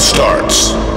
starts.